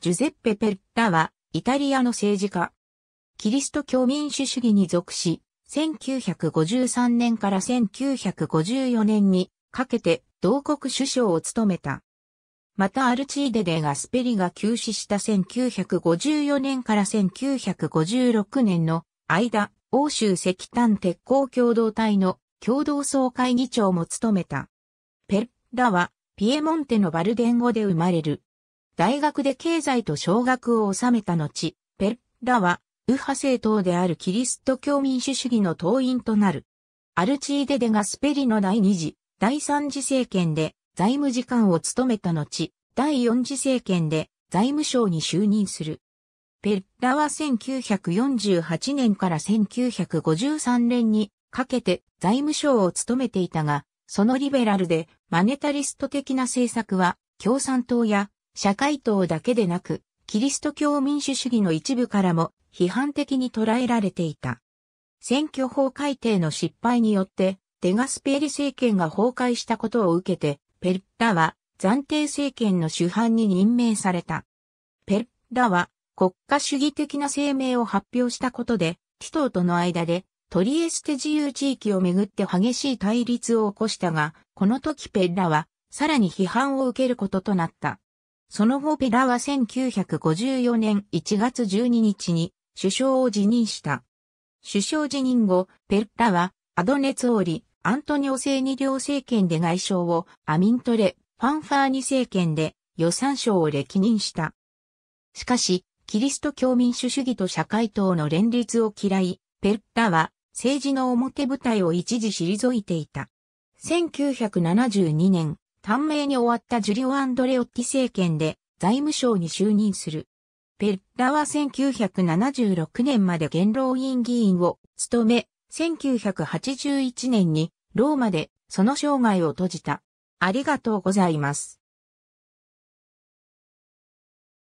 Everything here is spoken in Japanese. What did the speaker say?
ジュゼッペ・ペッラは、イタリアの政治家。キリスト教民主主義に属し、1953年から1954年にかけて同国首相を務めた。またアルチーデデ・ガスペリが急死した1954年から1956年の間、欧州石炭鉄鋼共同体の共同総会議長も務めた。ペッラはピエモンテのバルデン語で生まれる。大学で経済と小学を収めた後、ペッラは右派政党であるキリスト教民主主義の党員となる。アルチーデ・デ・ガスペリの第二次、第三次政権で財務次官を務めた後、第四次政権で財務省に就任する。ペッラは1948年から1953年にかけて財務省を務めていたが、そのリベラルでマネタリスト的な政策は共産党や社会党だけでなく、キリスト教民主主義の一部からも批判的に捉えられていた。選挙法改定の失敗によって、デガスペーリ政権が崩壊したことを受けて、ペルッラは暫定政権の主犯に任命された。ペルッラは国家主義的な声明を発表したことで、ティトーとの間でトリエステ自由地域をめぐって激しい対立を起こしたが、この時ペッラはさらに批判を受けることとなった。その後ペラは1954年1月12日に首相を辞任した。首相辞任後、ペッラはアドネツオリ、アントニオ・セーニ領政権で外相をアミントレ、ファンファーニ政権で予算省を歴任した。しかし、キリスト教民主主義と社会党の連立を嫌い、ペッラは政治の表舞台を一時退いていた。1972年、短命に終わったジュリオ・アンドレオッティ政権で財務省に就任する。ペッラは1976年まで元老院議員を務め、1981年にローマでその生涯を閉じた。ありがとうございます。